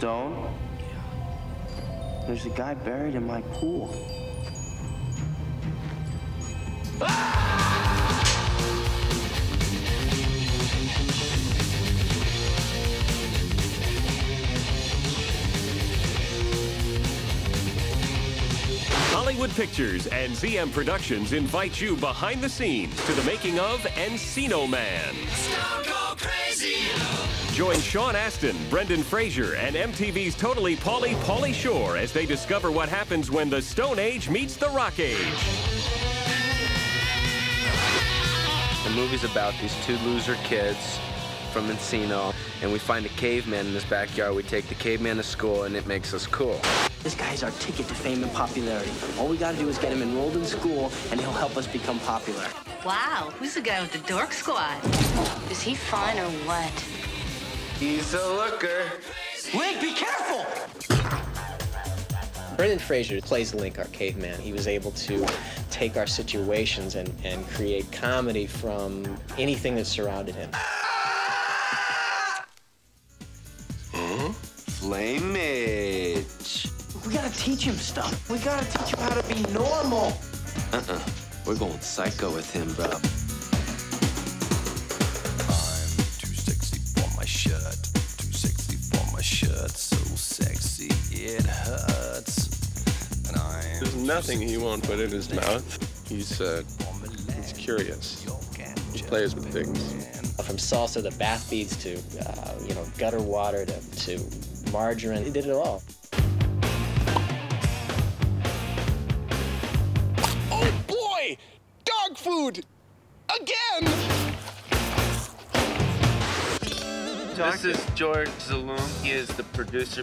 stone? There's a guy buried in my pool. Hollywood Pictures and ZM Productions invite you behind the scenes to the making of Encino Man. Join Sean Astin, Brendan Fraser, and MTV's Totally Pauly Pauly Shore as they discover what happens when the Stone Age meets the Rock Age. The movie's about these two loser kids from Encino, and we find a caveman in his backyard. We take the caveman to school, and it makes us cool. This guy's our ticket to fame and popularity. All we gotta do is get him enrolled in school, and he'll help us become popular. Wow, who's the guy with the dork squad? Is he fine or what? He's a looker. Link, be careful! Brendan Fraser plays Link, our caveman. He was able to take our situations and, and create comedy from anything that surrounded him. Hmm? Flame Flamage. We gotta teach him stuff. We gotta teach him how to be normal. Uh-uh. We're going psycho with him, bro. It hurts. And I'm There's nothing he won't put in his mouth. He's uh, he's curious. He plays with things. From salsa to bath beads to, uh, you know, gutter water to, to margarine. He did it all. Oh boy! Dog food! Again! This is George Zaloom. He is the producer.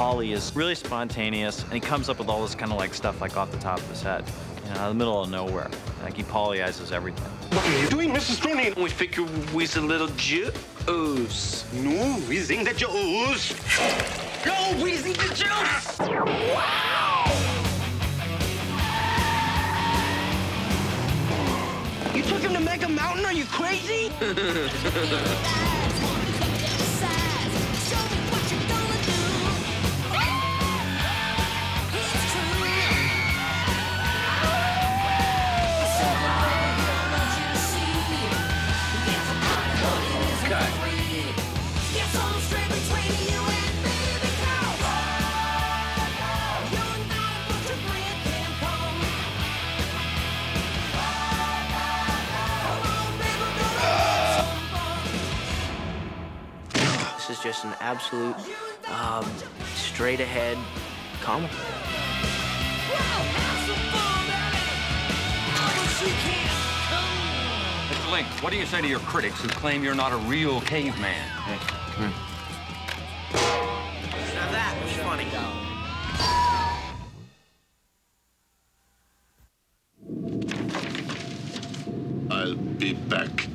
Pauly is really spontaneous, and he comes up with all this kind of like stuff like off the top of his head, you know, out of the middle of nowhere. Like he polyizes everything. What are you doing, Mrs. Rooney? We figure we's a little juice. No, wheezing the juice. No, wheezing the juice! You took him to Magic Mountain? Are you crazy? just an absolute, um, straight ahead comedy. Mr. Link, what do you say to your critics who claim you're not a real caveman? Now that was funny. I'll be back.